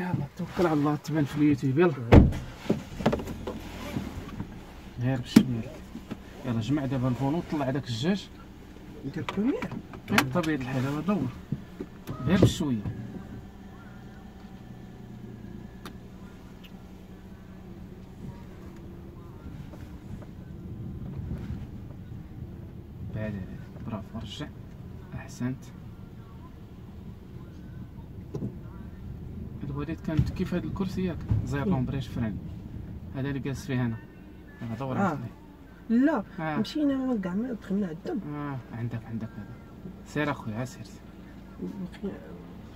يلا توكل على الله تبان في اليوتيوب. يلا. غير بشويه يلا جمع دابا الفولو طلع داك الجاج ندير بروميير غير بطبيعة الحال يلا دور. غير بشوية. بعد عليك برافو رجع أحسنت. الوليد كانت كيف هاد الكرسي ياك؟ زير l'embrayage فراني هذا اللي جالس فيه أنا دور آه. لا آه. مشينا كاع ما دخلنا عندهم آه عندك عندك هذا. سير أخويا سير سير.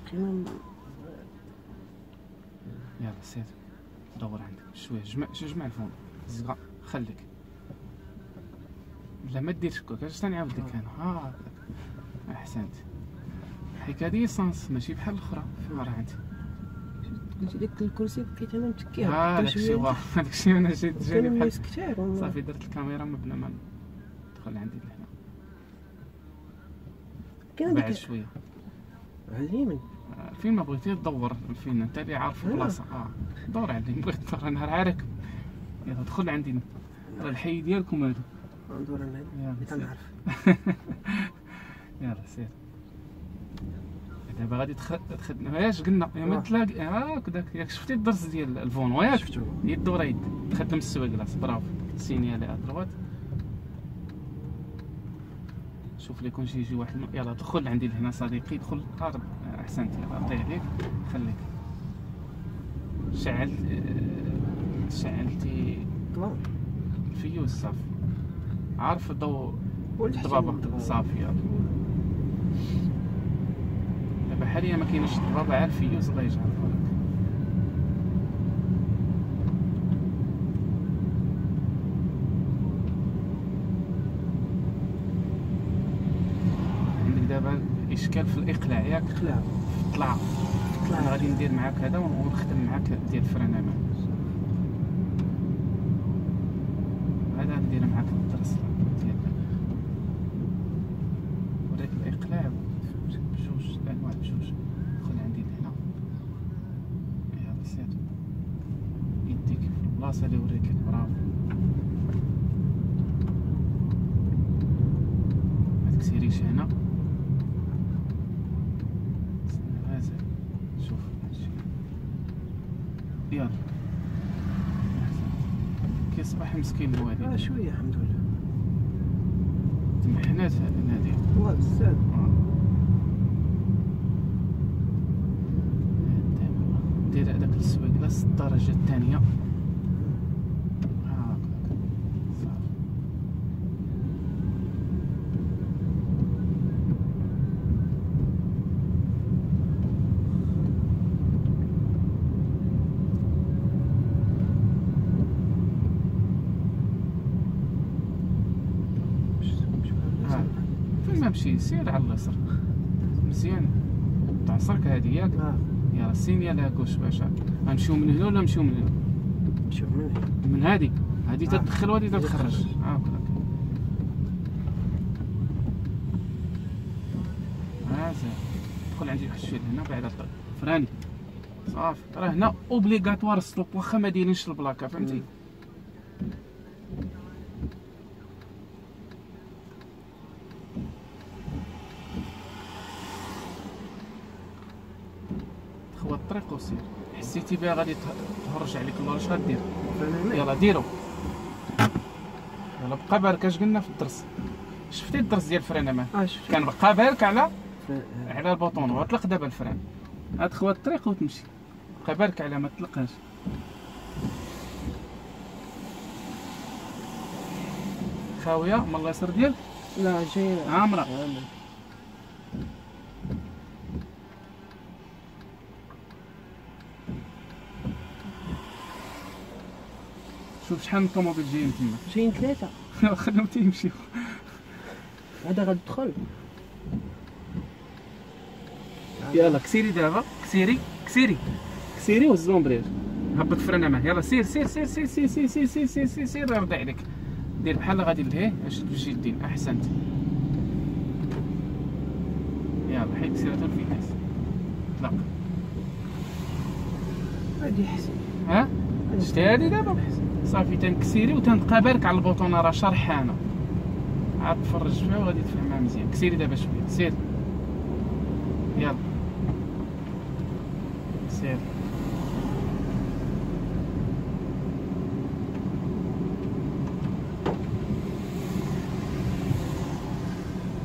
بقينا يلا سير دور عندك. شوية جمع شو جمع ال volant زقا خليك. لا ما ديرش كوك أش نعاود لك أنا؟ ها أحسنت. حيت هذه essence ماشي بحال الأخرى فين راه عندي. لك الكرسي بقيت أنا متكيه بقى داكشي هو داكشي أنا جيت جاني بحال صافي درت الكاميرا ما بلا ما دخل عندي لهنا. كاين بعد شوية. على اليمين آه، فين ما بغيتي تدور فين انت اللي عارف آه. البلاصة. آه دور عندي بغيت تدور أنا عارف. يلا دخل عندي. راه الحي ديالكم هذا ندور أنا. يلا بغيت. نعرف. يلا سير دابا غادي تخ... تخدم ياش قلنا يا ما آه. تلاقي هاك داك ياك شفتي الدرس ديال ال volant ياك شفتو. يد ورا يد تخدم السوا classe bravo. سينيالي à droite شوف لي كون شي يجي واحد يلا دخل عندي لهنا صديقي. دخل. قارب أحسنت. يلا عطيه عليك. خليك. شعل آه، شعلتي ال veilleuses صافي عارف الضوء الضبابة. صافي يلا. حاليا ما كاينش الضبابة عارف veilleuses الله يجعل عندك دابا إشكال في الإقلاع ياك؟ خلاع طلع. أنا غادي ندير معاك هذا ونخدم معاك ديال الفران أمان صحيح مسكين الوالد آه شوية الحمد لله. تمحنات هذه واه بزاف. آه. ندير هذاك السواق لا الدرجة الثانية. فين ما مشي سير على اليسر مزيان. تعصرك هادي ياك. آه. يلا ال signal à gauche باشا. غنمشيو من هنا ولا نمشيو من هنا؟ شوف من هنا. من هادي. هادي آه. تدخل وهادي هادي تخرج آه زين. دخل عندي واحد شوية هنا بعد فراني. صافي. راه هنا obligatoire stop واخا ما دايرينش البلاكة فهمتي خوا الطريق وسير حسيتي بها غادي ته- تهرج عليك الله اش غدير؟ فانا يلا ديرو. يلا بقى بارك اش قلنا في الدرس؟ شفتي الدرس ديال الفران أمان آه شفت كان بقى بارك على على البوطون واطلق دابا الفران. خوا الطريق وتمشي. بقى بارك على ما تطلقهاش خاوية من اليسار ديال؟ لا جاي عامرة. شحال من طوموبيل جايين تما جايين ثلاثة خليهم تيمشيو هذا غتدخل يلا كسيري دابا كسيري كسيري كسيري وهز l'embrayage هبط فرنا معاه يلا سير سير سير سير سير سير سير سير سير سير سير رضي عليك دير بحال غادي لهيه اش تمشي الدين احسنت يلا حيد سيرته ال vitesse اطلق غادي يحسن ها شتي هادي دابا صافي تنكسيري وتنبقى على البوطونه راه شرحانة. عاد تفرج فيها وغادي تفهمها مزيان. كسيري دابا شوية. سير. يلا. سير.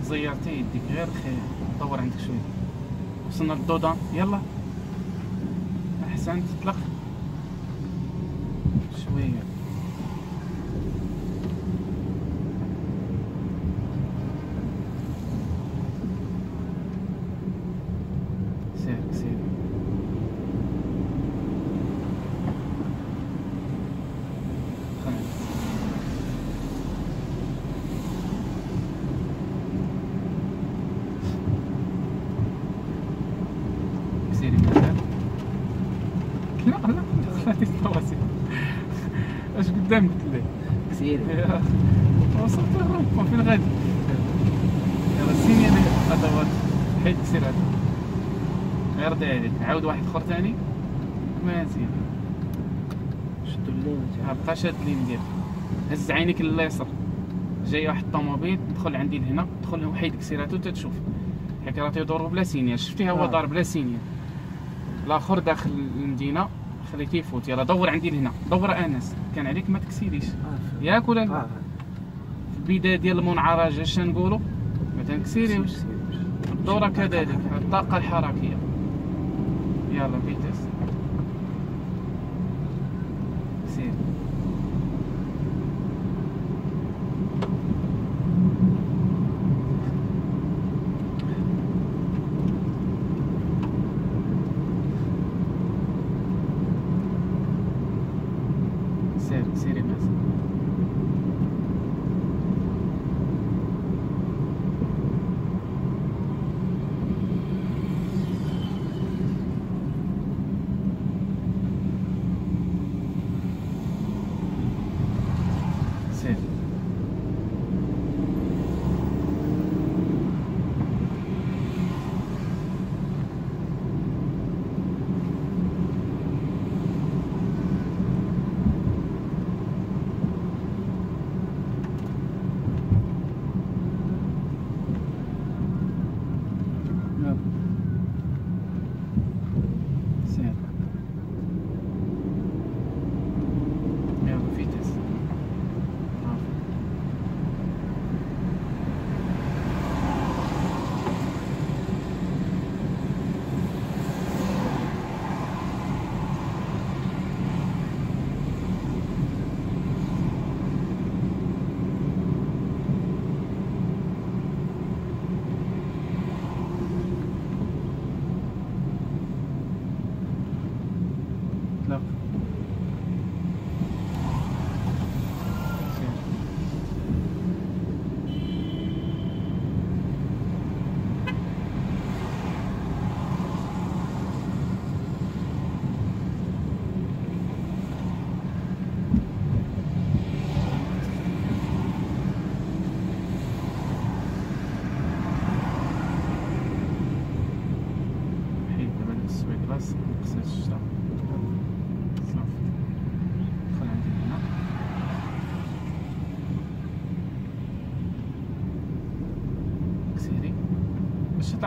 زيرتي يديك غير خير. دور عندك شوية. وصلنا للدودان يلا. أحسنت. اطلق شوية سير سير خلاص سيري مثلا لا لا لا خلاتي التواصل اش قدام قلت لي يا. وصلت للرومبا فين غادي يلا سيني أنا الادوات حيد سير هذا. غير داير عليك عاود واحد آخر ثاني. مزيان شدوا الليل ما بقاش هاد اللين ديالك هز عينيك لليسر جاي واحد الطوموبيل دخل عندي لهنا. دخل وحيد كسيراتو تتشوف حيت راه تيدوروا بلا signal شفتي هو آه. دار بلا signal الآخر داخل المدينة. خليتيه يفوت. يلا دور عندي لهنا. دور آنس. كان عليك ما تكسيريش. عارف ياك ولا لا عارف في البداية ديال المنعرجه اش نقولوا؟ ما تنكسيريوش. الدورة كذلك الطاقة الحركية. يلا vitesse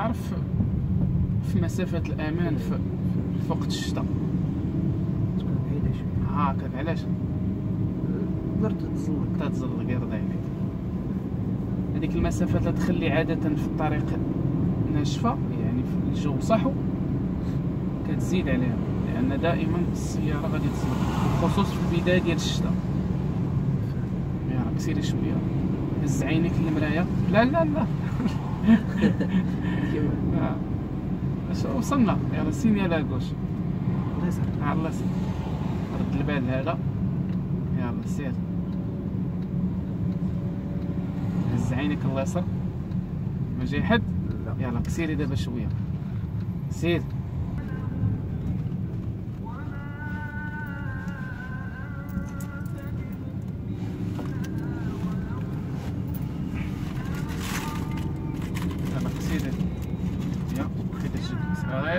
تعرف في مسافة الأمان في وقت الشتاء؟ تكون بعيدة شوية. هاكا علاش؟ تقدر تتزلق تتزلق يرضي عليك هذيك المسافة اللي تخلي عادة في الطريق ناشفة يعني في الجو صحو كتزيد عليها لأن دائما السيارة غادي تزلق خصوصا في البداية ديال الشتاء. يلا كسيري شوية. هز عينيك للمراية لا لا لا. آه. وصلنا؟ يلا سيني على gauche الله يسهل على الله يسلمك. رد البال هذا. يلا سير. هز عينك اليسار ما جاي حد؟ لا. يلا سيري دابا شوية. سير.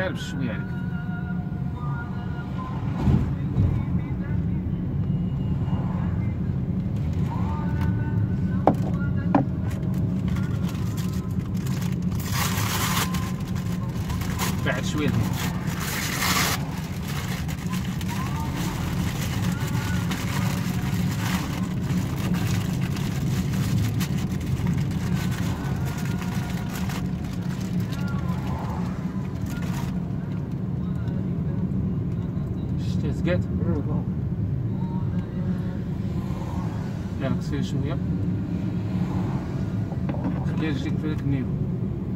يا خذ الجد غير بشويه عليك لزقات مم، فوق. شوية. تجيك في هذاك النيفو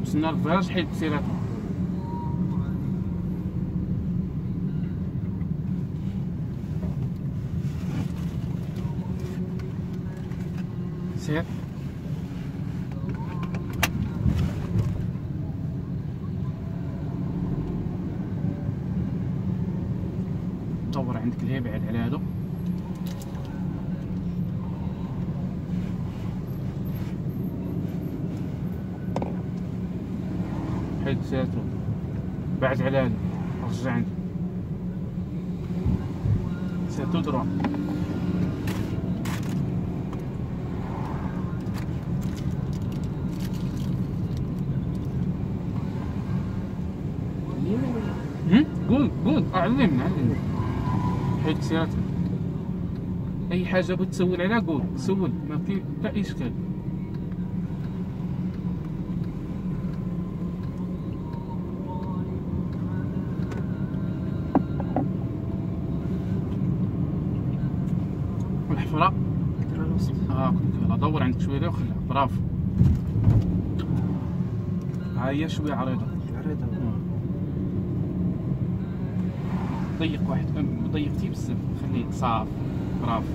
وصلنا للفراج حيد كسيراتها سير طور عندك الهي بعد على هادو حيد سيرتو بعد على هادو رجع عندي. سيرتو دروا اليمين ولا هم؟ قول قول. علمنا علمنا حيد أي حاجة بغيت تسول عليها قول. سول. ما في لا إشكال. الوسط آه قلت لك يلا دور عندك شوية وخليها. برافو. هي شوية عريضه عريضة ضيق واحد. ضيقتي بزاف خليه صافي برافو.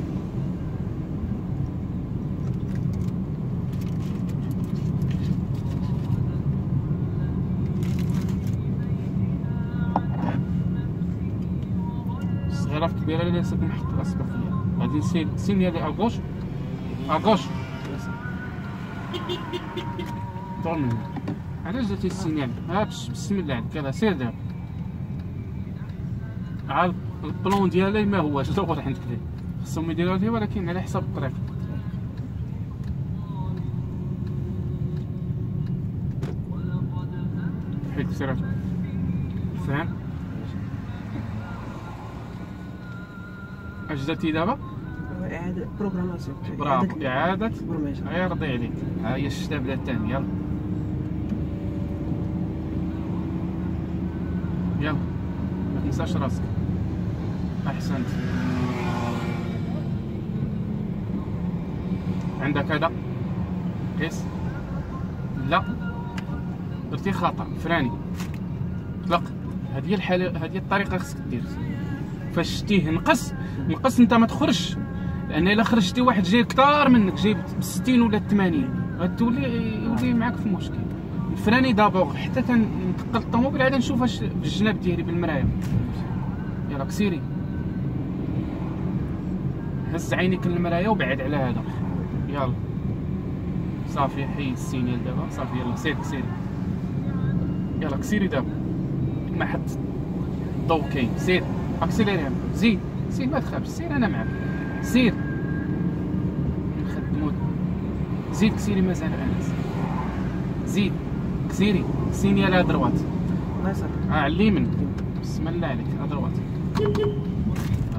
الصغيرة في الكبيرة اللي لازم نحط الأسبق فيها غادي نسير سينيالي أغوش أغوش دور منها علاش درتي السينيال ها بش- بسم الله عليك يلا سير دابا عاد البلون ديالها ما هوش دور عندك ليه خصهم يديروها ليه ولكن على حساب الطريق حيت سيراتو فاهم اش درتي دابا إعادة بروغراماسيون. برافو إعادة برمجة هيا رضي عليك ها هي الشتا بدا الثاني يلا. يلا. ما تنساش راسك. أحسنت. عندك هذا؟ قيس لا. درتي خطا فراني اطلق. هذه هي الحاله هذه الطريقة خصك دير فاش شتيه نقص. نقص أنت ما تخرجش. لأن إلا خرجتي واحد جاي كثار منك جايب ب 60 ولا 80 غتولي يولي معاك في مشكل. الفراني d'abord حتى تنتقل الطوموبيل عاد نشوف اش بالجناب ديالي بالمراية. يلا كسيري. هز عينيك للمراية وبعد على هذا. يلا. صافي حيد ال signal دابا. صافي يلا. سير كسيري. يلا كسيري دابا. ما حد الضو كاين سير accélérer زيد. زيد ما تخافش. سير أنا معاك. سير نخدمو زيد كسيري مازال أنس. زيد كسيري signal على droite. الله يسر آه على اليمين بسم الله عليك على droite.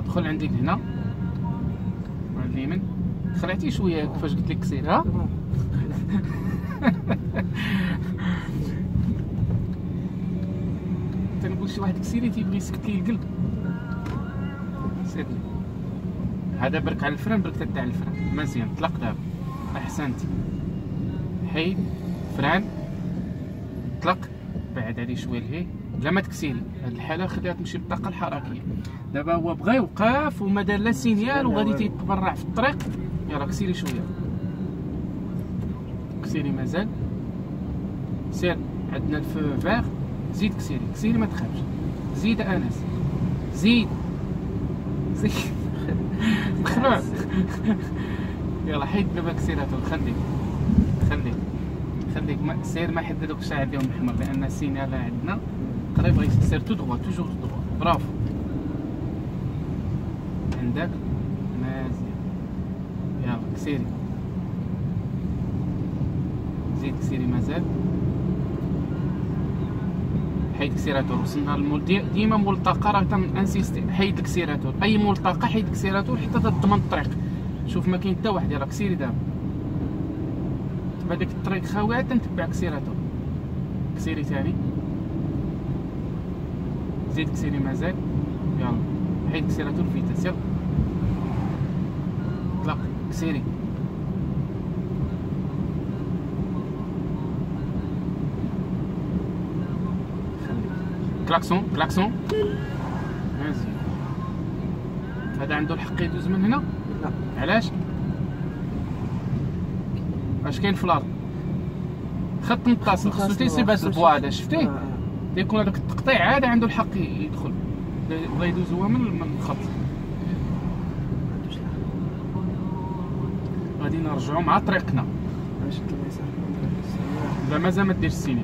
دخل عندك هنا على اليمين خلعتي شوية كيفاش قلت لك كسير ها؟ تنقول شي واحد كسيري تيبغي يسكت لي القلب. سير لي. هذا برك على ال frein برك تاع ال frein. مزيان طلق دابا أحسنت. حيد frein طلق. بعد عليه شوية لهي. لا ما تكسيري هاد الحالة خليها تمشي بالطاقة الحركيه دابا هو بغى يوقف وما دار لا signal وغادي تيتبرع في الطريق. يلا كسيري شوية. كسيري مازال. سير عندنا الفو فيغ. زيد كسيري كسيري ما تخافش. زيد أنس. زيد. زيد. يلا حيد دابا accélérateur خليك خليك خليك ما سير ما حد دوك الشاعر ديالهم احمر لأن ال signal عندنا. قريب سير tout droit toujours tout droit bravo. عندك؟ مزيان يلا كسيري زيد كسيري مازال. حيد accélérateur. وصلنا للمول. دي ديما ملتقى راه تنانسيستي حيد accélérateur. أي ملتقى حيد accélérateur حتى تضمن الطريق. شوف ما كاين حتى واحد يلا كسيري دابا. تبع ديك الطريق خاويه عاد تنتبع accélérateur. كسيري تاني زيد كسيري مازال. يلا. حيد accélérateur vitesse يلا اطلق كسيري. كلاكسون كلاكسون. هذا عنده الحق يدوز من هنا؟ لا. علاش؟ اش كاين في الأرض؟ خط متصل خصو تيسيب هاد البوا هذا شفتيه آه، يكون هذاك التقطيع عاد عنده الحق يدخل. بغا يدوز هو من الخط. غادي نرجعوا مع طريقنا. لا مازال ما ديرش السيني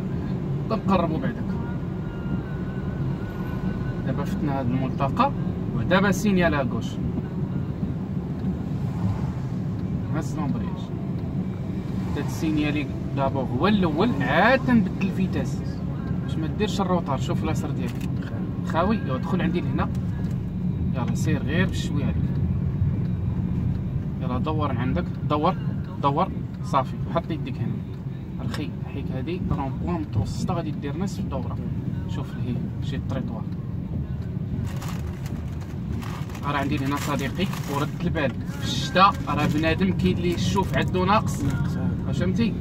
نقربوا بعدك دابا فتنا هاد الملتقى ودابا signal لاكوش هز l'embrayage هاد السينيالي دابا هو الأول عاد تنبدل ال vitesse باش ما ديرش ال retard شوف اليسار ديالك. خاوي يلا عندي لهنا. يلا سير غير بشوية عليك. يلا دور عندك. دور دور. صافي حط يديك هنا. رخي حيك هادي. rond-point متوسطة غادي دير نصف الدوره شوف هي شي طريطوار راه عندي هنا صديقي ورد البال. في الشتاء راه بنادم كاين اللي يشوف عنده ناقص. فهمتي؟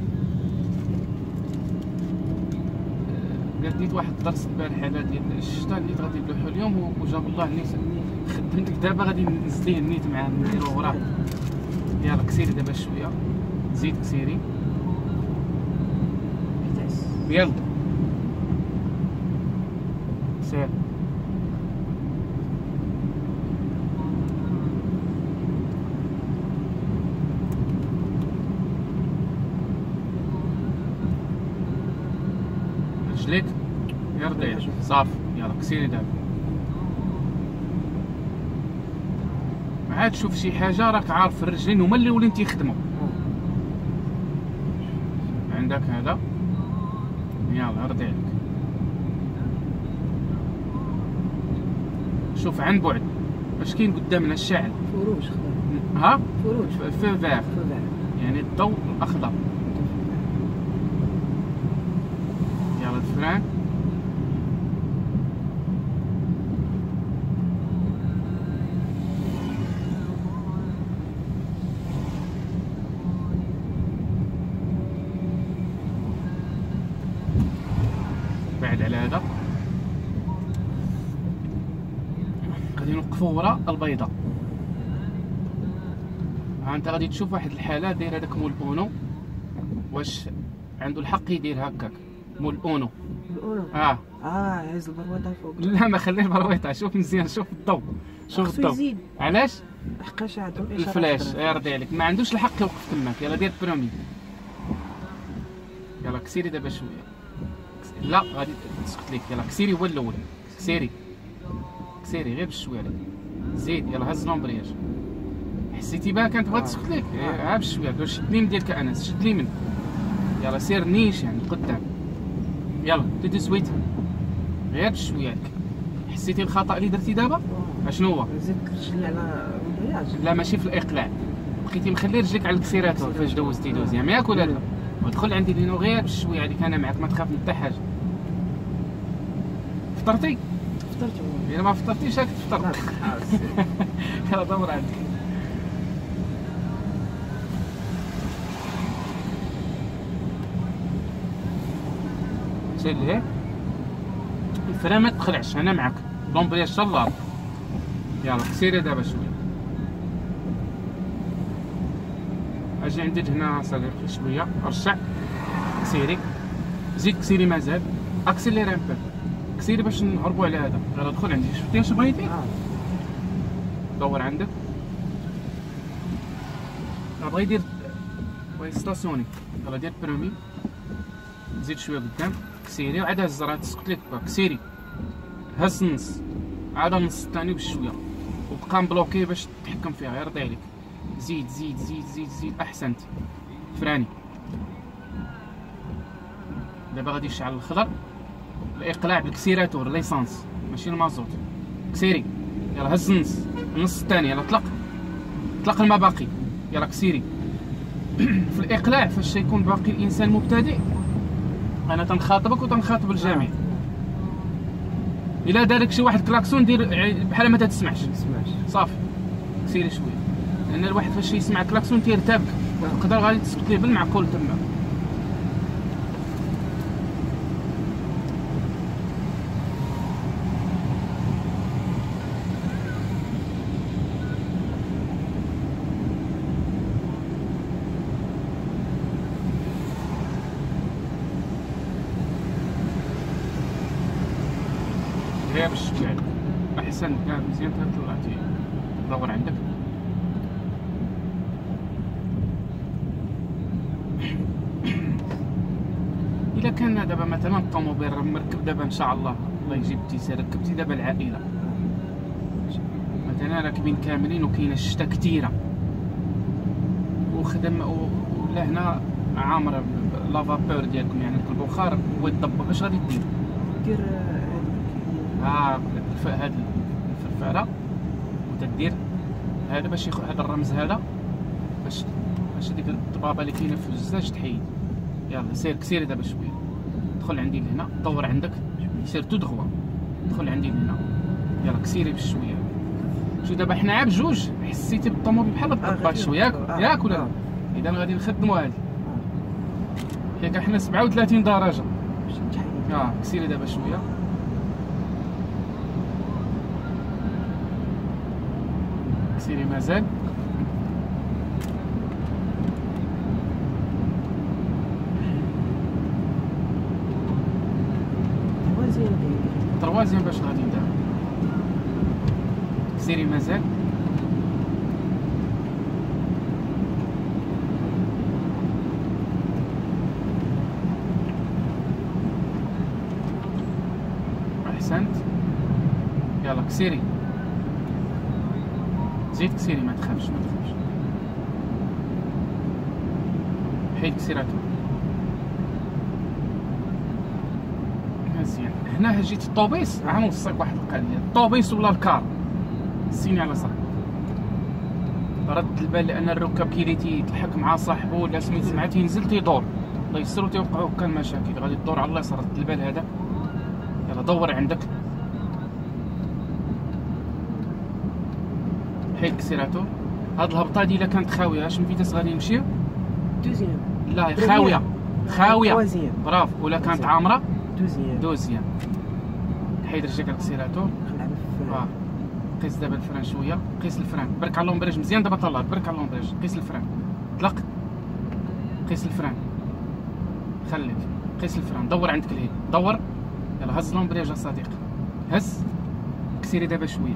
قال ديت واحد الدرس البارح على ديال الشتاء اللي غادي نلوحو اليوم وجاب الله النيت خدمتك دابا غادي نزليه النيت معاه نديرو وراه يلا كسيري دابا شوية. زيد كسيري يلا. سير رجليك يرضي صافي يلا كسيري دابا. عاد شوف شي حاجة راك عارف الرجلين هما اللي ولين تيخدموا. عندك هذا؟ يلا رضي عليك. شوف عن بعد. اش كاين قدامنا؟ الشعل فروج خضر. ها؟ فروج. في فضاء يعني الضوء الأخضر. يلا الفران بعد على هذا غادي وراء البيضاء ها أنت غادي تشوف واحد الحالة داير هذاك مول Uno. واش عنده الحق يدير هكاك؟ مول Uno. آه آه هز البروطه فوق. لا ما خليه البرويطه شوف مزيان شوف الضوء. شوف الضوء. يزيد. علاش؟ حقاش عندهم ال flèche. يرضي عليك ما عندوش الحق يوقف تماك. يلا دير première يلا كسيري دابا شوية. لا غادي تسكت ليك. يلا كسيري هو الأول. كسيري. كسيري غير بشوية. عليك زيد يلا هز l'embrayage حسيتي بها كانت بغات. تسكت آه. ها بشويه قول شد لي من ديالك أنس شد لي من. يلا سير نيش يعني قدام. يلا tout de suite غير بشويه حسيتي الخطا اللي درتي دابا. أشنو هو؟ زيد رجلي على لا ماشي في الاقلاع بقيتي مخلي رجلك على ال accélérateur فاش دوزتي دوزي. ياك ولا لا ودخل عندي لينو غير بشوية عليك أنا معاك ما تخاف من حتى حاجة. فطرتي؟ فطرت الا ما فطرتيش راك تفطر. تحاس. يلا دور عندك. سير الفرا ما تخلعش أنا معاك. لومبرياج شلار يلا كسيري دابا شوية. أجي عندي هنا صديقي شوية رشع كسيري زيد كسيري مازال. accélérez un peu كسيري باش نهربوا على هذا. غير ادخل عندي. شفتي واش بغيتي آه. دور عندك. راه بغا يدير بغا ستاسيوني. يلا دير première زيد شوية قدام. كسيري. وعاد هز راه تسكت لك با. كسيري. هز النص عاد النص الثاني بشوية. وبقى مبلوكي باش تحكم فيها. غير يرضي عليك. زيد زيد زيد زيد زيد. أحسنت. فراني. دابا غادي يشعل الخضر. الاقلاع بال accélérateur l'essence ماشي المازوت كسيري. يلا هز النص النص الثاني. يلا طلق طلق ما باقي. يلا كسيري. في الاقلاع فاش يكون باقي الانسان مبتدئ أنا تنخاطبك وتنخاطب الجميع. إلا دارك شي واحد كلاكسون دير بحال ما تسمعش ما نسمعش صافي. سيري شوية. لأن الواحد فاش يسمع كلاكسون تيرتبك تقدر غادي تسكت ليه بالمعقول تما غير الشكل احسن كان مزيان طلعتي دور عندك الا كان دابا مثلا الطوموبيل مركب دابا إن شاء الله. الله يجيب التيسير ركبتي دابا العائلة. مثلا راكبين كاملين وكاينة الشتا كثيره وخدم ولا هنا عامره لافابور ديالكم يعني البخار هو يطبق. اش غادي دير؟ دير ها الف- هاد الفرفارة. وتدير. هذا باش يخ... هذا الرمز هذا. باش باش ديك الضبابه اللي كاينة في الزاج تحيد. يلا سير سير دابا شوية. دخل عندي لهنا. دور عندك. سير تو دغوا دخل عندي لهنا يلا كسيري بشوية. شو دابا حنا عا بجوج. حسيتي بالطوموبيل بحال الضباط غادي شوية. ياك نخدمو. آه، ياك ولا لا؟ آه. إذا غادي نخدموا هادي. ياك حنا 37 درجة. آه كسيري دابا شوية. كسيري مازال troisième دير troisième باش غادي ندير كسيري مازال احسنت يلا كسيري. زيد كسيري ما تخافش ما تخافش. حيد accélérateur. مزيان. هنا جيت الطوبيس عا نوصيك واحد القضية. الطوبيس ولا الكار؟ السيني على صاحبي رد البال لأن الركاب كي تيضحك مع صاحبه ولا سميت سمعت ينزل تيدور. الله يسر وتيوقعوا هكا المشاكل غادي تدور على اليسار رد البال هذا. يلا دور عندك. حيد accélérateur هاد الهبطة دي إلا كانت خاوية من vitesse غادي نمشيو deuxième. لا خاوية. خاوية. troisième برافو. ولا كانت عامرة؟ deuxième. deuxième. حيد رجلك ال accélérateur قيس دابا الفران شوية. قيس الفران برك على l'embrayage مزيان دابا طلع برك على l'embrayage قيس الفران طلق. قيس الفران خليك قيس الفران دور عندك الهيد دور. يلا هز ال embrayage صديقي. هز. accélérer دابا شوية.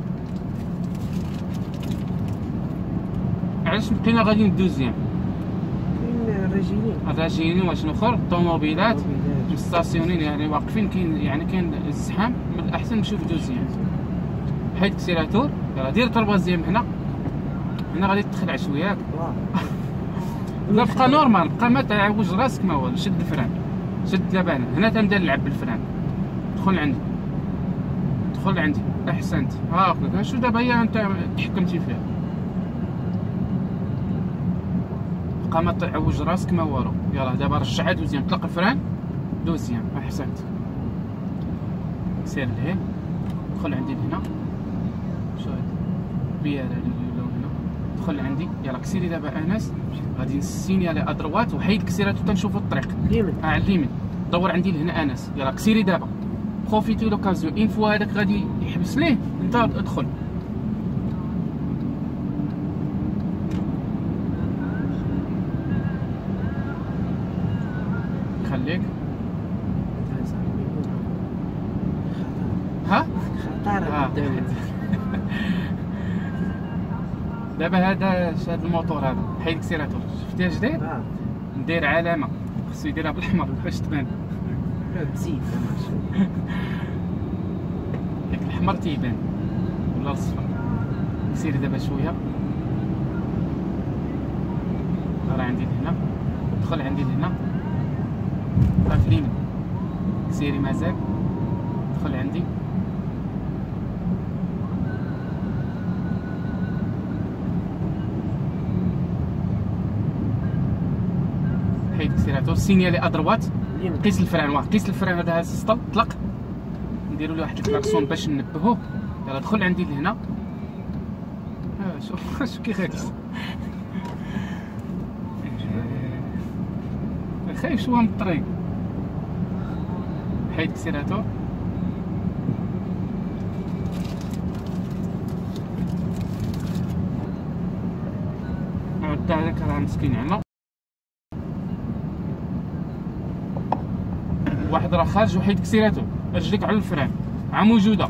علاش بقينا غادي ن deuxième كاين الرجلين الراجلين واش اخر الطوموبيلات طوموبيلات. مستاسيونين يعني واقفين كاين يعني كاين الزحام. من الأحسن نشوف deuxième حيد accélérateur يلا دير troisième هنا. هنا غادي تخلع شوية. ياك. لا بقى normal. بقى ما تعوج راسك ما والو. شد الفران. شد دابا هنا تنبدا نلعب بالفران. دخل عندي. دخل عندي. أحسنت. ها هاك. شو دابا هي أنت تحكمتي فيها؟ بقى ما تعوج راسك ما والو يلا دابا رجع deuxième طلق الفران deuxième احسنت سير لهيه دخل عندي لهنا شو هاد بيار اللي هنا دخل عندي يلا accélérer دابا انس غادي ن signaler à droite وحيد accélérateur تنشوفو الطريق اليمين آه على اليمين دور عندي لهنا انس يلا accélérer دابا profiter l'occasion une fois هذاك غادي يحبس ليه انت ادخل خليك ها خطر آه. قدام دابا هذا هذا الموتور هذا؟ حيد كسيراتو شفتي اش داير آه ندير علامة. خصو يديرها بالاحمر باش تبان. بزيد ياك الاحمر تيبان. ولا الصفر سير دابا شوية. راه عندي لهنا. دخل عندي لهنا. راه في اليمين سيري مازال. دخل عندي. حيد accélérateur signaler à droite قيس الفران واه قيس الفران هذا السطل طلق نديروا له واحد الكلاكسون باش ننبهوه يلا دخل عندي لهنا شوف شوف كي غادي خايف شوية من الطريق حيد كسيراتور عدى هذاك راه مسكين عنا واحد راه خارج وحيد كسيراتو. رجليك على الفران. مع موجوده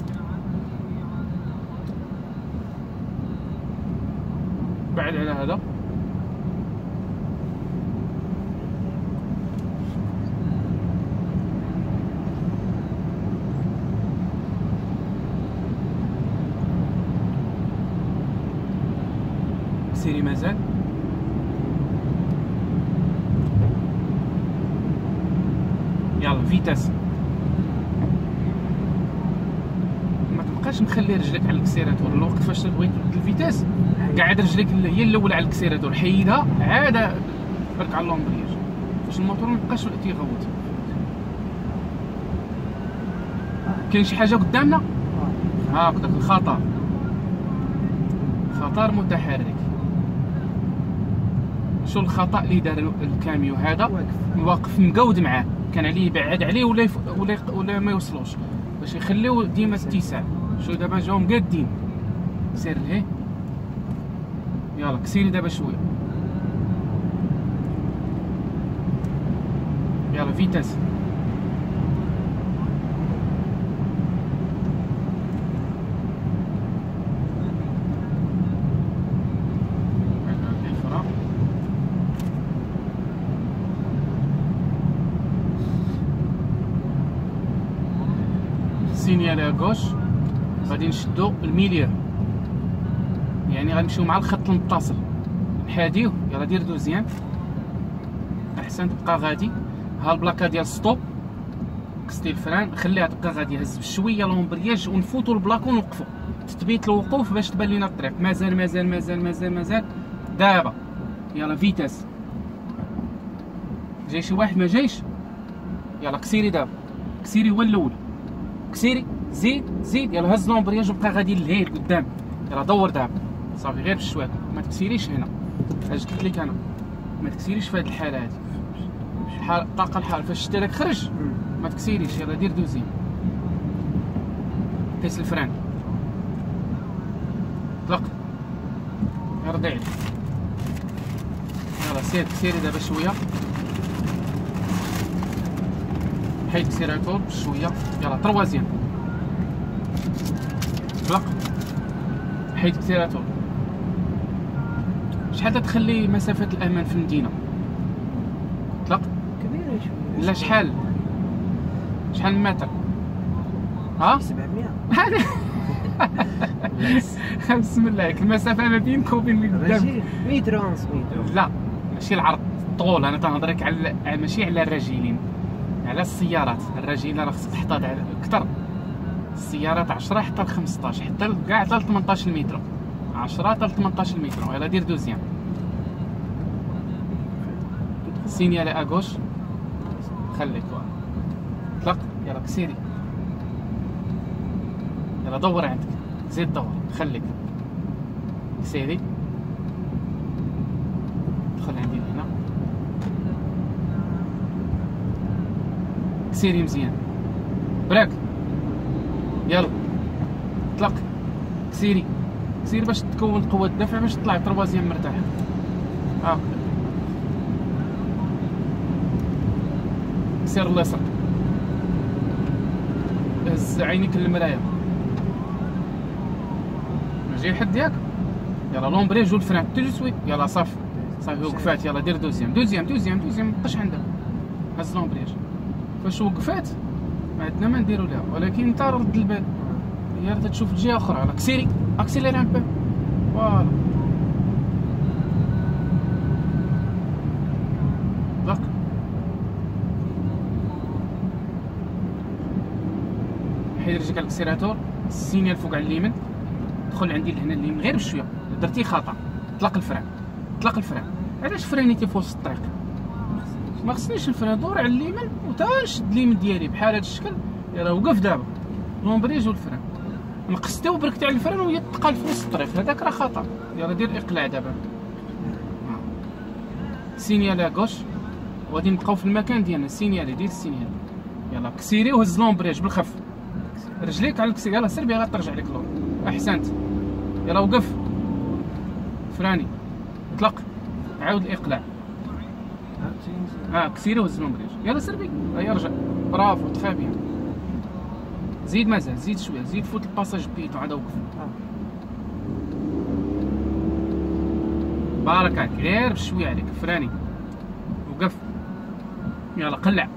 بعد على هذا. سيري مازال. يلا vitesse. ما تبقاش مخلي رجلك على ال accélérateur الوقت فاش بغيت تبدل ال vitesse قاعد رجلك هي الاولى على ال accélérateur حيدها عاد برك على ال embrayage باش الموتور ما يبقاش تيغوت كاين شي حاجة قدامنا؟ هاكداك الخطر خطر متحرك. شو الخطأ اللي دار الكاميو هذا؟ واقف مقود معاه. كان عليه يبعد عليه ولا يف... ولا يق... ولا ما يوصلوش. باش يخليو ديما اتساع شو دابا جاهم قادين. سير لهيه يلا accélérer دابا شوية. يلا vitesse. Gauche غادي نشدو ال milieu يعني غنمشيو مع الخط المتصل. نحاديوه يلا دير deuxième أحسن تبقى غادي. ها البلاكة ديال stop. قيستي الفران خليها تبقى غادي. هز بشوية l'embrayage ونفوتوا البلاكة ونوقفوا تثبيت الوقوف باش تبان لينا الطريق. مازال مازال مازال مازال مازال. دابا. يلا vitesse. جاي شي واحد؟ ما جايش؟ يلا كسيري دابا. كسيري هو الأول. كسيري. زيد زيد يلا هز لومبرياج وبقى غادي للهيه لقدام يلا دور دابا. صافي غير بشويه ما تكسيريش هنا. اش قلت لك أنا. ما تكسيريش في هذه الحالة هذه الحال الطاقه الحار فاش شتي لك خرج ما تكسيريش. يلا دير دوزين قيس الفران. طلق. رضيع. يلا سير accélérer دابا شوية. حيد accélérateur بشوية. يلا troisième. طلق حيد accélérateur شحال تخلي مسافة الأمان في المدينة. طلق كبيرة شوية. لا شحال؟ شحال متر؟ ها؟ 700 هذا بسم الله المسافة ما بينك وبين اللي قدام متر ونص لا ماشي العرض الطول أنا تنهضر لك على ماشي على الرجيلين. على السيارات. الرجيله راه خصك تحتاط على أكثر. السيارات 10 حتى ل 15 حتى كاع حتى ل 18 متر 10 حتى ل 18 متر يلا دير deuxième. signaler à gauche خليك. اطلق. يلا accélérer. يلا دور عندك. زيد دور. خليك. سيري دخل عندي هنا سيري مزيان. براك يلا. اطلق. سيري. سيري باش تكون قوة الدفع باش تطلع troisième مرتاح. هاك سير اليسار هز عينيك للمراية جاي حد ياك؟ يلا l'embrayage والفران tout de suite يلا صافي صافي وقفات يلا دير deuxième. deuxième deuxième deuxième. مابقاش عندها هز l'embrayage فاش وقفات عندنا ما نديرو لها. ولكن انت رد البال. هي راه تشوف الجهه أخرى. على accélérer accélérer un peu voilà حيد رجلك على ال accélérateur ال signal فوق على اليمين. دخل عندي لهنا اليمين. غير بشوية. درتي خطأ. طلق الفران. طلق الفران. علاش freiner تي في وسط الطريق؟ ما خصنيش الفران على اليمين وتا نشد اليمين ديالي بحال هذا الشكل. يلا وقف دابا. l'embrayage والفران. نقصتي وبركتي على الفران وهي تقال في وسط الطريق. هذاك راه خطر يلا دير الاقلاع دابا. signal gauche. وغادي نبقاو في المكان ديالنا. signal دير ال signal يلا accélérer وهز l'embrayage بالخف. رجليك على ال accélérateur يلا سير بها غترجع لك لور أحسنت. يلا وقف. فراني اطلق. عاود الاقلاع. آه accélérer وهز l'embrayage يلا سير بيها رجع bravo très bien زيد مازال. زيد شوية. زيد فوت ال passage piéton عاد وقف بارك عليك. غير بشوية عليك. فراني وقف. يلا قلع.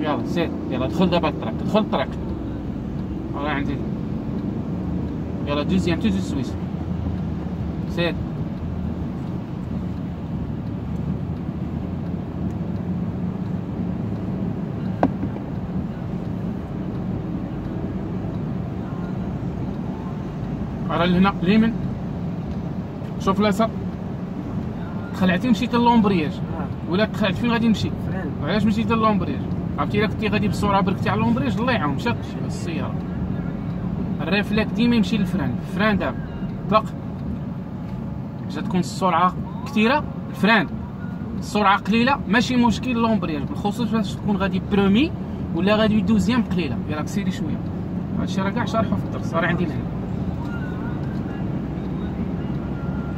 يلا سير يلا دخل دابا الطريق دخل الطريق راه عندي. يلا deuxième tout de suite. سير راه لهنا اليمين. شوف اليسار. تخلعتي مشيت لل embrayage آه. ولا تخلعت فين غادي نمشي. وعلاش مشيت لل embrayage عرفتي إلا كنتي غادي بسرعة بركتي على ال embrayage الله يعاون مشات السيارة. ال réflexe ديما يمشي لل frein. ال frein دابا. طلق جا تكون السرعة كثيرة. ال frein. السرعة قليلة. ماشي مشكل ال embrayage بالخصوص باش تكون غادي ب première ولا غادي deuxième قليلة. يلا سيري شوية. هادشي راه كاع شارحو في الدرس. راه عندي لهنا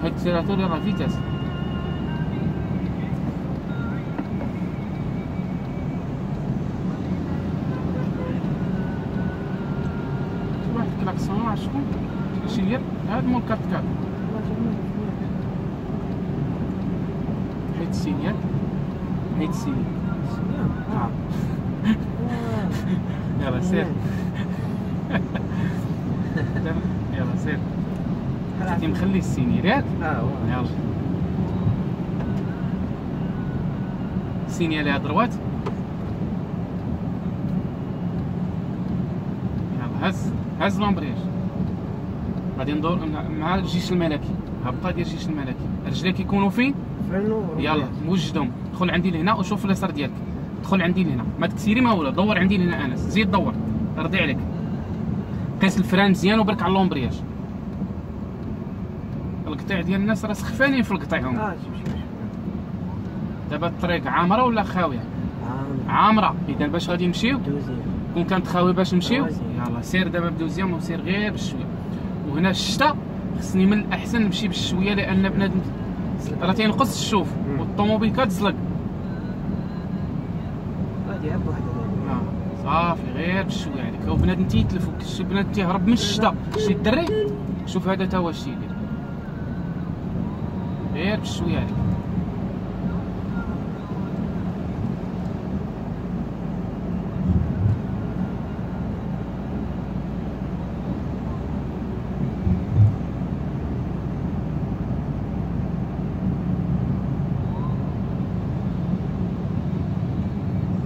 هاد التيراتور راه فيتاس واحد كلاكسون عرفت شكون مول كارت كارت حيت السينيال حيت السينيال آه. يلا سير يلا سير انت ياك آه. يلا. ال signal على droite يلا هز هز l'embrayage غادي ندور مع- الجيش الملكي. هبطة ديال الجيش الملكي. رجليك يكونوا فين؟ يلا وجدهم دخل عندي لهنا وشوف اليسار ديالك. دخل عندي لهنا. ما تكسيري ما ولا دور عندي لهنا أنس. زيد دور. رضي عليك. قيس ال frein مزيان وبرك على ال embrayage. القطيع ديال الناس راه سخفانين في القطيع هما آه شوف شوف دابا الطريق عامرة ولا خاوية؟ عام عامرة. إذا باش غادي نمشيو؟ كون كانت خاوية باش نمشيو؟ مزيان. يلا سير دابا ب deuxième وسير غير بشوية. وهنا الشتا خصني من الأحسن نمشي بالشويه لأن بنادم راه تينقص الشوف. والطوموبيل كتزلق. غادي عب واحد آه، صافي غير بشوية عليك هو بنادم تيتلف شي بنادم تيهرب من الشتا. شي الدري شوف هذا تا واش تيدير بشويه عليك.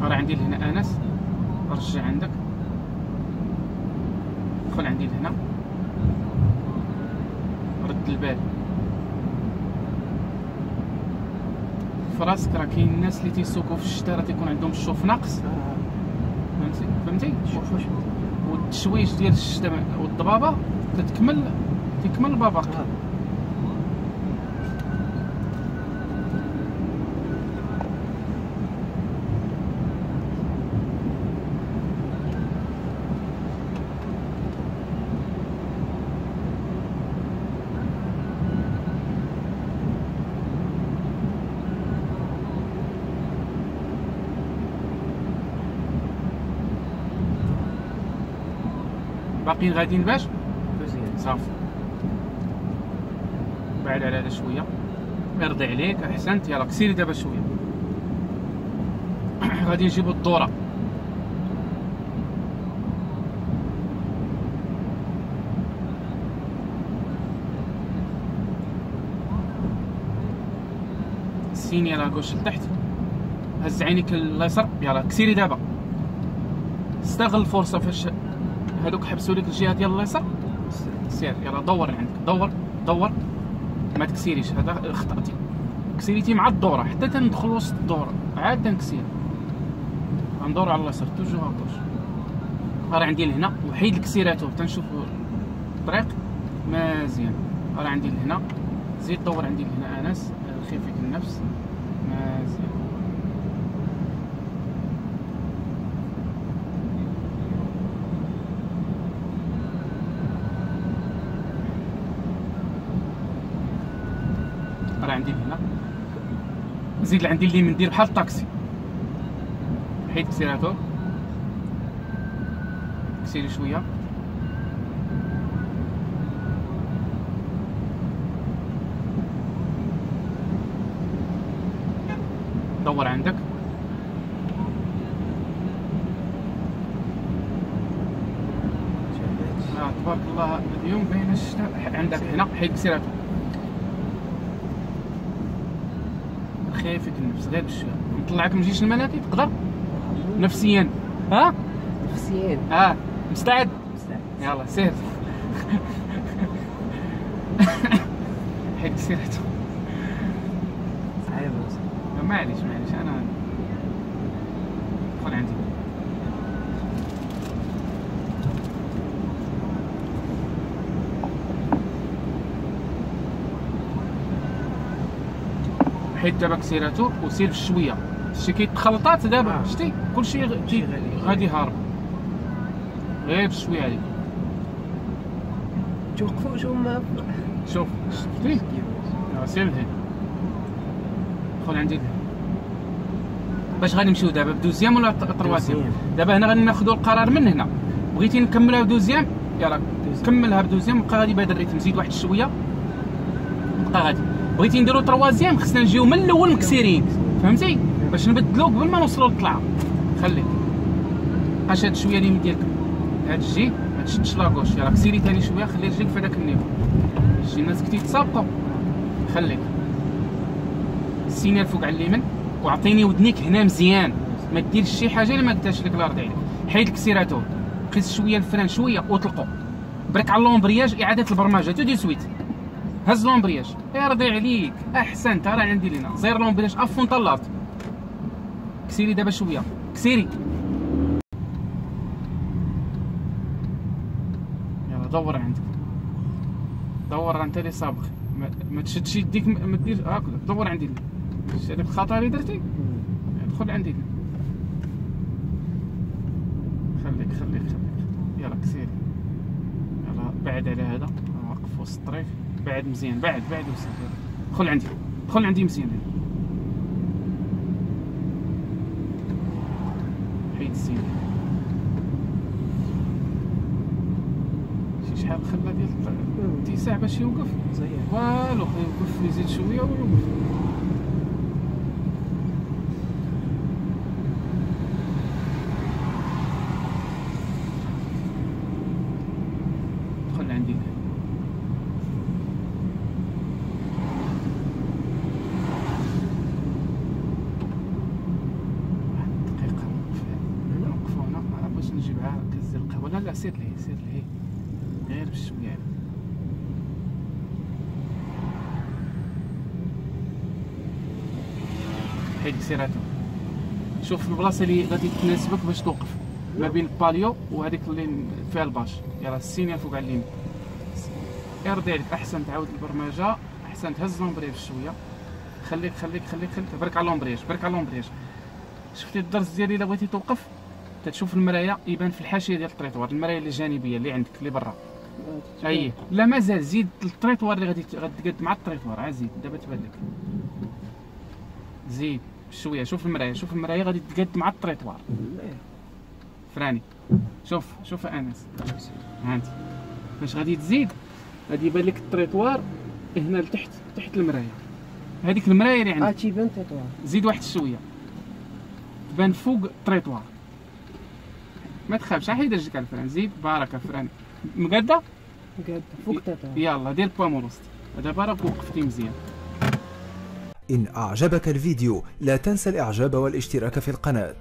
راه عندي أنس. رجع عندك. دخل عندي رد البال. في راسك راه كاين الناس اللي تيسوقوا في الشتاء راه تيكون عندهم الشوف ناقص. آه. فهمتي؟ فهمتي؟ والتشويش ديال الشتاء والضبابة تتكمل تكمل البابا باقيين غاديين باش؟ صافي. بعد على هذا شوية. يرضي عليك أحسنت. يلا كسيري دابا شوية. غادي نجيبو الدورة. سيني على gauche لتحت. هز عينيك اليسار. يلا كسيري دابا. استغل الفرصة فاش هادوك حبسوا لك الجهه ديال اليسار سير يلا دور عندك دور دور. ما تكسيريش هذا خطأتي. كسيريتي مع الدورة حتى تندخل وسط الدورة. عاد تنكسير. غندور على اليسار toujours à gauche راه عندي لهنا وحيد l'accélérateur تنشوفوا الطريق. مزيان. راه عندي لهنا. زيد دور عندي لهنا أنس. خفيف النفس. مزيان راه عندي هنا زيد عندي اللي ندير بحال الطاكسي. حيد كسيراتو كسيري شوية. دور عندك. آه تبارك الله اليوم باين الشتاء عندك هنا حيد كسيراتو خايفك النفس غير بشويه نطلعك ما نجيش الملاتي؟ تقدر؟ نفسيا. ها؟ نفسيا. ها؟ مستعد؟ مستعد. يلا سير. حيد كسيراتو صعيب. معليش معليش أنا دخل عندي. حيد دابا كسيراتو وسير بشويه شتي كيتخلطات دابا آه. شتي كلشي غادي- غادي هارب غير بشويه عليك توقفوا شو ما شوف شفتي؟ آه، سير لهنا دخل عندي لهنا باش غادي نمشيو دابا بدوزيام ولا دوزيام. دابا هنا غادي ناخذوا القرار من هنا. بغيتي نكملها بدوزيام؟ يلا. دوزيام. كملها بدوزيام بقى غادي بهذا الريتم. زيد واحد شوية. بقى غادي. بغيتي نديرو طروازيام خصنا نجيو من الأول مكسرين. فهمتي؟ باش نبدلو قبل ما نوصلوا للطلعه خليك. بقاش هاد شوية اليمين ديالك. هاد الجي ما تشدش لاكوش يلا كسيري ثاني شوية خلي رجليك في هذاك النيفو شي ناس كتير تسابقوا خليك. السينال فوق على اليمين وعطيني ودنيك هنا مزيان. ما ديرش شي حاجة اللي ما دارش لك الأرض عليك حيد الكسيراتو قيس شوية الفران شوية وطلقوا برك على لومبرياج إعادة البرمجة. تو دي سويت. هز لومبرياج. يرضي عليك. احسنت راه عندي لينا زير لومبرياج. افون طلعت. كسيري دابا شوية. كسيري. يلا دور عندك. دور أنت اللي سابق ما, تشدش يديك ما دير هاكا دور عندي شتي هذاك الخطا اللي درتي؟ دخل عندي خليك خليك خليك. يلا كسيري. يلا بعد على هذا. وقف وسط الطريق. بعد مزيان بعد بعد يلا دخل عندي دخل عندي مزيان. حيد السين شي شحال خلا ديال الاتساع باش يوقف؟ زين والو يوقف يزيد شوية ويوقف دخل عندي واحد دقيقة نوقفو هنا أنا باش نجيبها ديال القهوة. لا لا سير لهي سير لهي غير بشوية حيد سيراتو شوف البلاصة اللي غادي تناسبك باش توقف ما بين الباليو وهذيك اللي فيها ال bâche. يلا ال signal فوق على اليمين. يرضي عليك أحسن تعاود البرمجة أحسن تهز l'embrayage شوية. خليك خليك خليك خليك. برك على l'embrayage برك على l'embrayage. شفتي الدرس ديالي إلا بغيتي توقف؟ تتشوف المرايه يبان في الحاشية ديال الطريطوار المرايه اللي جانبية اللي عندك اللي برا. أي. لا مازال زيد الطريطوار اللي غادي غادي تقاد مع الطريطوار عاد زيد دابا تبان لك. زيد شوية. شوف المرايه شوف المرايه غادي تقاد مع الطريطوار فراني. شوف. شوف أنس. هانت. فاش غادي تزيد غادي يبان لك الطريطوار هنا لتحت تحت المرايه هذيك المرايه اللي آه عندك تيبان تطوار زيد واحد شوية. تبان فوق الطريطوار ما تخافش حيد رجلك على ال frein زيد بارك frein مقاده قاعد فوق تطوار يلا دير بوا مونوست دابا راك وقفتي مزيان. إن أعجبك الفيديو لا تنسى الإعجاب والاشتراك في القناة.